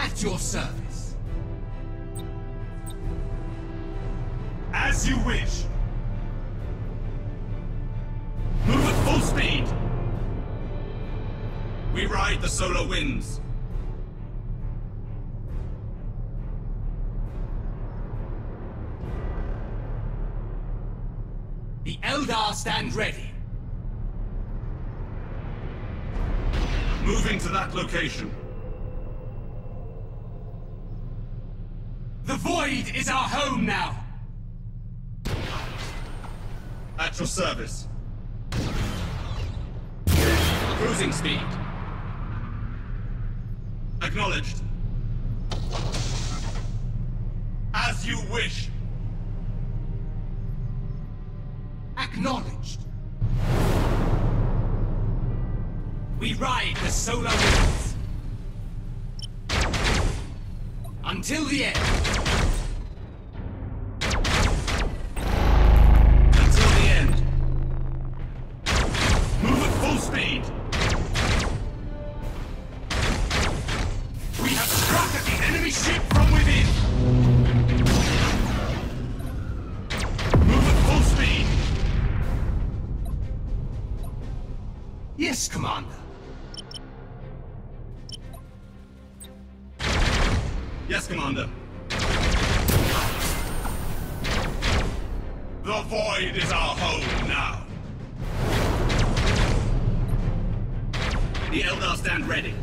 At your service. As you wish. Move at full speed. We ride the solar winds. The Eldar stand ready. Moving to that location. The Void is our home now! At your service. Cruising speed. Acknowledged. As you wish. Acknowledged. We ride the solar winds. Until the end. Yes, Commander. Yes, Commander. The Void is our home now. The Eldar stand ready.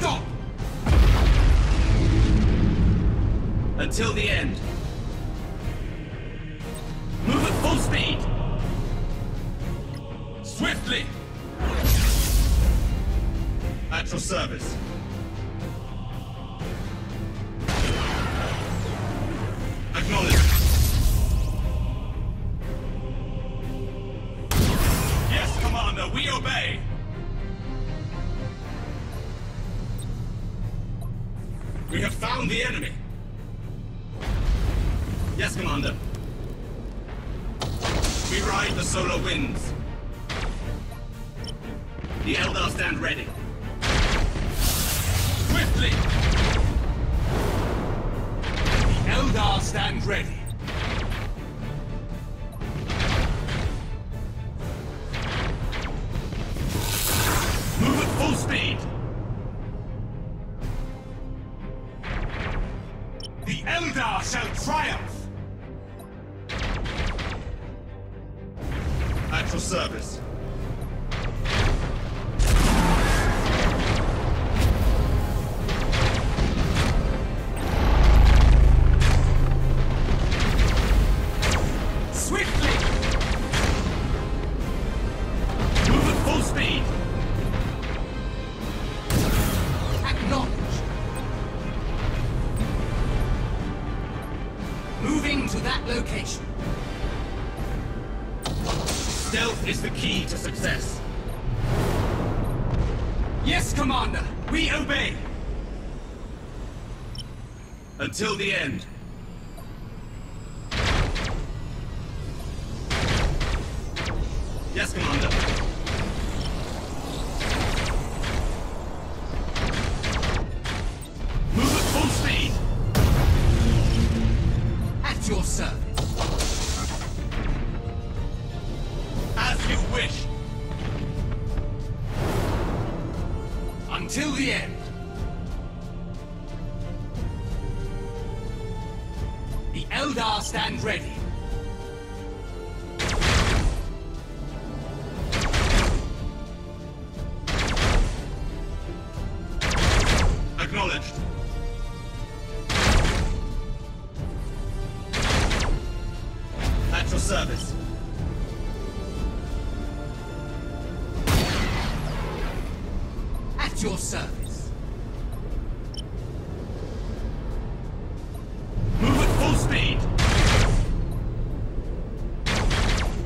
Stop! Until the end. Move at full speed. Swiftly. At your service. Acknowledge. Yes, Commander, we obey. We have found the enemy. Yes, Commander. We ride the solar winds. The Eldar stand ready. Swiftly! The Eldar stand ready. At service. Swiftly! Move full speed! Acknowledged. Moving to that location. Stealth is the key to success. Yes, Commander! We obey! Until the end. Yes, Commander. Move at full speed. At your service. Until the end. The Eldar stand ready. Acknowledged. At your service. Your service. Move at full speed.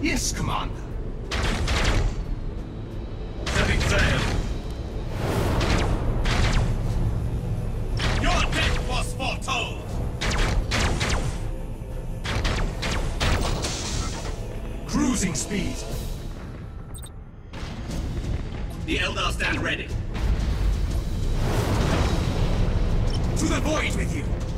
Yes, Commander. Your death was foretold. Cruising speed. The Eldar stand ready. To the void with you!